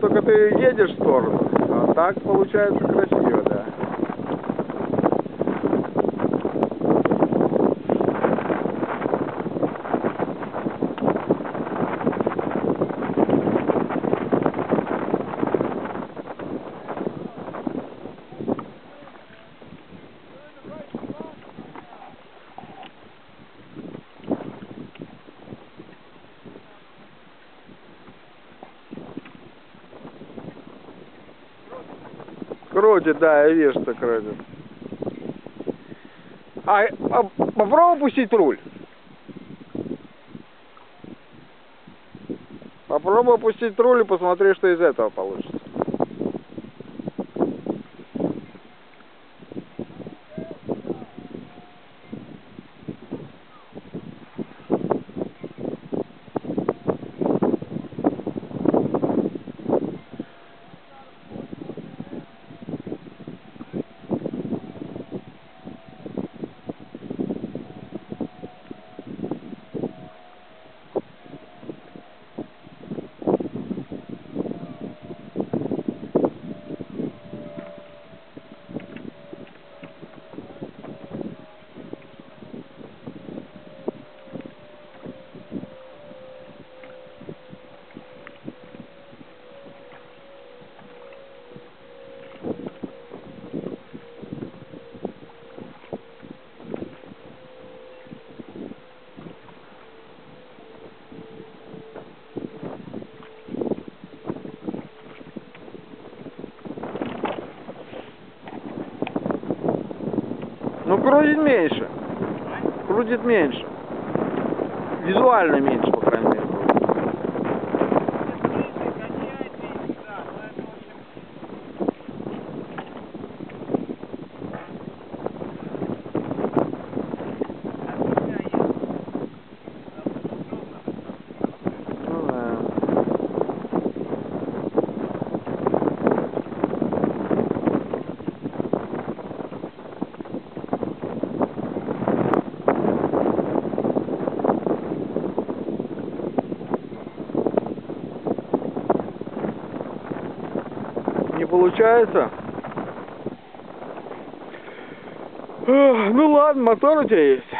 только ты едешь в сторону. А так получается красиво, да. Крутит, да, я вижу, что крутит. А, а попробуй пустить руль. Попробуй опустить руль и посмотри, что из этого получится. Ну, крутит меньше. Крутит меньше. Визуально меньше, по крайней мере. крутит. Ну, да. Не получается? Ну ладно, мотор у тебя есть.